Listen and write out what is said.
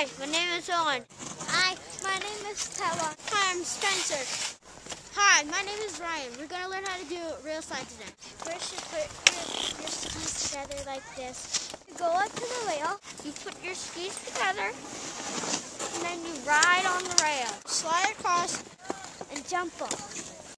Hi, my name is Owen. Hi, my name is Tella. Hi, I'm Spencer. Hi, my name is Ryan. We're going to learn how to do rail slide today. First, you put your, your skis together like this. You go up to the rail. You put your skis together, and then you ride on the rail. Slide across and jump off.